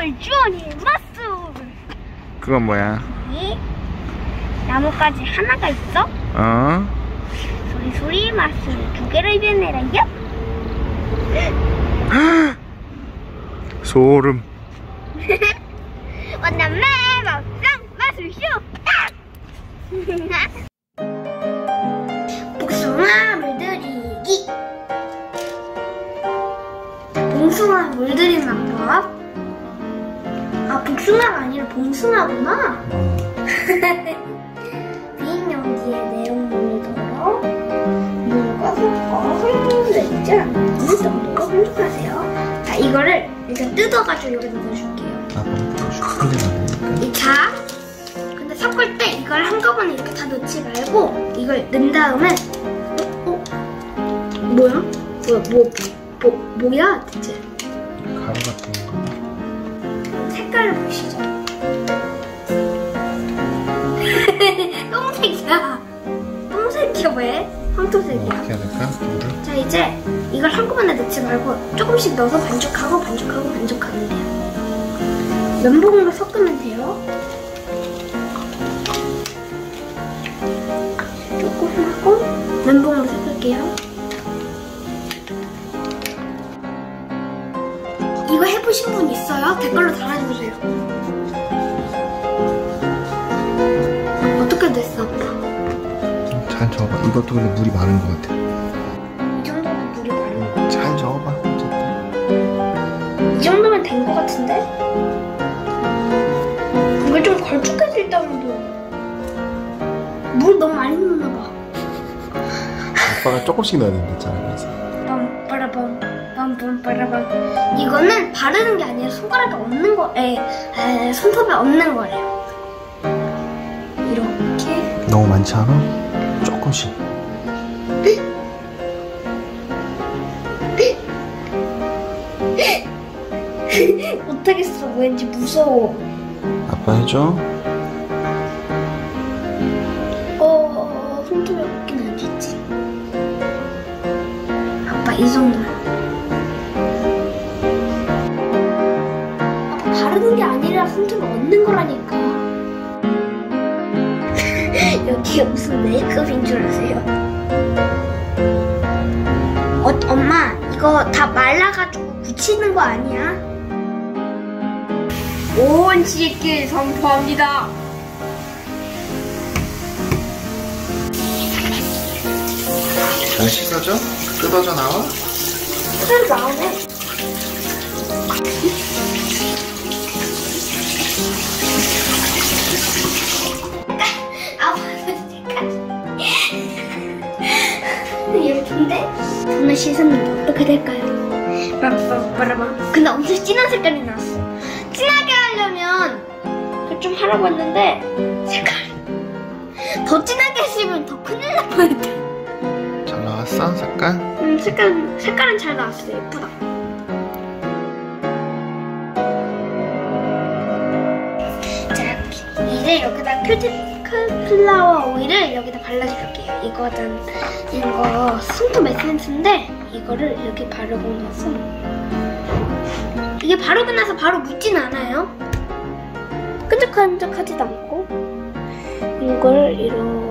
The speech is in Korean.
주원이 마술 그건 뭐야? 이 나뭇가지 하나가 있어 어? 소리 소리 마술 두 개를 변해라 요 소름. 원남매 막상 마술쇼 복숭아 물들이기 복숭아 물들인 방법 아 복숭아가 아니라 봉숭아구나 내용물을 덜어 물과 섞어 흘러내지 않는 정도로 반죽하세요 자 이거를 일단 뜯어가지고 여기다 넣어줄게요 큰일 났네. 이 자, 근데 섞을 때 이걸 한꺼번에 이렇게 다 넣지 말고 이걸 넣은 다음에 어? 어? 뭐야? 뭐, 뭐, 뭐, 뭐야 대체? 가루 같은 거. 색깔을 보시죠. 똥색이야. 똥색이야 왜? 황토색이야. 해야 될까? 물을? 자 이제 이걸 한꺼번에 넣지 말고 조금씩 넣어서 반죽하고 반죽하고 반죽하면 돼요. 면봉으로 섞으면 돼요. 해보신 분 있어요? 댓글로 달아주세요. 어떻게 됐어, 아빠? 좀잘 저어봐. 이것도 근데 물이 많은 것 같아. 이 정도면 물이 많은 거. 잘 저어봐. 이 정도면 된 것 같은데? 이거 좀 걸쭉해질 정도. 물 너무 많이 넣나 봐. 아빠가 조금씩 넣어야 된다 했잖아. 그래서. 빰 빠라밤 빰빰 빠라밤. 이거는 바르는 게 아니라 손가락에 얹는 거, 에, 에 손톱에 얹는 거래요. 이렇게. 너무 많지 않아? 조금씩. 못하겠어. 왠지 무서워. 아빠 해줘. 어, 손톱에 얹긴 않겠지. 아빠 이 정도만. 아니라 손톱에 얹는 거라니까. 여기가 무슨 메이크업인 줄 아세요? 어, 엄마, 이거 다 말라가지고 굳히는 거 아니야? 온 지길 선포합니다. 잘 씻어줘? 뜯어져 나와? 술 나오네. 아, 예쁜데? 눈을 씻으면 어떻게 될까요? 빠빠빠라밤. 근데 엄청 진한 색깔이 나왔어. 진하게 하려면 그좀 하라고 했는데 색깔 더 진하게 했으면 더 큰일 날 뻔했다. 잘 나왔어? 색깔? 음, 색깔, 색깔은 잘 나왔어요. 예쁘다. 이제 여기다 큐티, 클라워 오일을 여기다 발라줄게요. 이거는, 이거 손톱 에센스인데, 이거를 이렇게 바르고 나서, 이게 바르고 나서 바로 묻진 않아요. 끈적끈적하지도 않고, 이걸 이렇게